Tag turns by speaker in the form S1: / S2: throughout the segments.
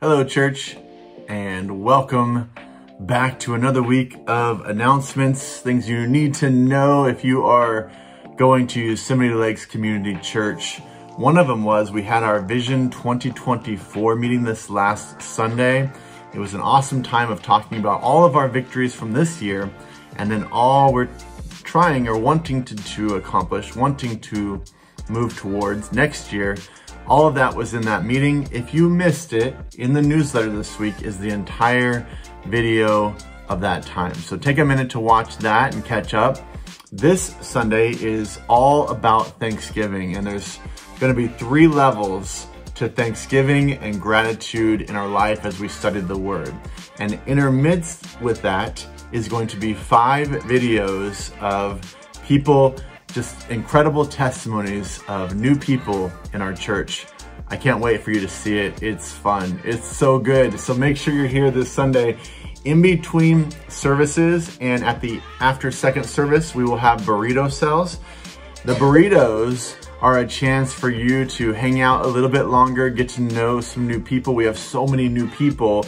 S1: Hello, church, and welcome back to another week of announcements, things you need to know if you are going to Yosemite Lakes Community Church. One of them was we had our Vision 2024 meeting this last Sunday. It was an awesome time of talking about all of our victories from this year and then all we're trying or wanting to, to accomplish, wanting to move towards next year. All of that was in that meeting. If you missed it, in the newsletter this week is the entire video of that time. So take a minute to watch that and catch up. This Sunday is all about Thanksgiving, and there's going to be three levels to Thanksgiving and gratitude in our life as we studied the Word. And intermixed with that is going to be five videos of people, just incredible testimonies of new people in our church. I can't wait for you to see it. It's fun. It's so good. So make sure you're here this Sunday. In between services and at the after second service, we will have burrito cells. The burritos are a chance for you to hang out a little bit longer, get to know some new people. We have so many new people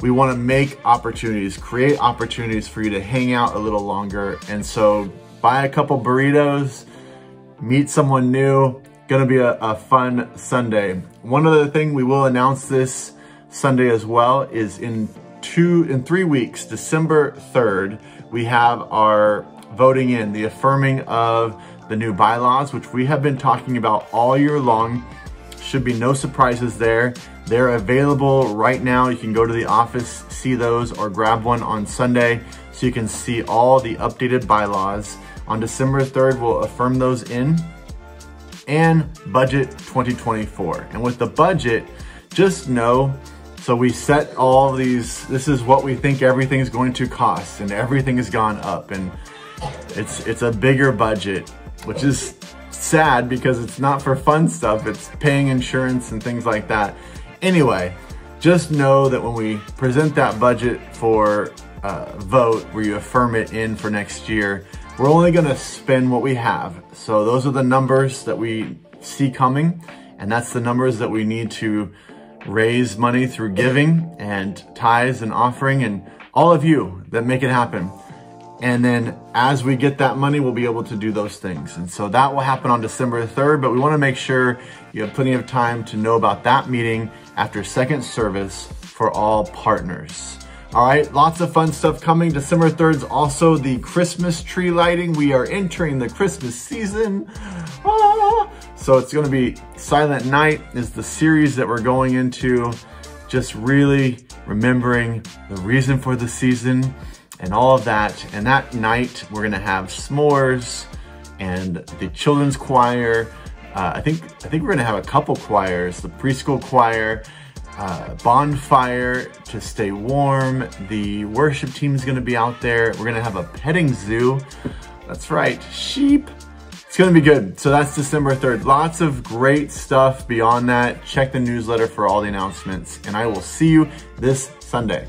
S1: we want to make opportunities, create opportunities for you to hang out a little longer. And so buy a couple burritos, meet someone new. Gonna be a, a fun Sunday. One other thing we will announce this Sunday as well is in two, in three weeks, December 3rd, we have our voting in, the affirming of the new bylaws, which we have been talking about all year long. Should be no surprises there. They're available right now. You can go to the office, see those, or grab one on Sunday so you can see all the updated bylaws. On December 3rd, we'll affirm those in and budget 2024. And with the budget, just know, so we set all these, this is what we think everything's going to cost and everything has gone up and it's, it's a bigger budget, which is sad because it's not for fun stuff. It's paying insurance and things like that. Anyway, just know that when we present that budget for uh, vote, where you affirm it in for next year, we're only gonna spend what we have. So those are the numbers that we see coming, and that's the numbers that we need to raise money through giving and tithes and offering and all of you that make it happen. And then as we get that money, we'll be able to do those things. And so that will happen on December 3rd, but we wanna make sure you have plenty of time to know about that meeting after second service for all partners. All right, lots of fun stuff coming. December 3rd is also the Christmas tree lighting. We are entering the Christmas season. Ah! So it's gonna be Silent Night is the series that we're going into. Just really remembering the reason for the season and all of that. And that night we're gonna have s'mores and the children's choir. Uh, I think I think we're gonna have a couple choirs, the preschool choir, uh, bonfire to stay warm. The worship team is gonna be out there. We're gonna have a petting zoo. That's right, sheep. It's gonna be good. So that's December 3rd. Lots of great stuff beyond that. Check the newsletter for all the announcements and I will see you this Sunday.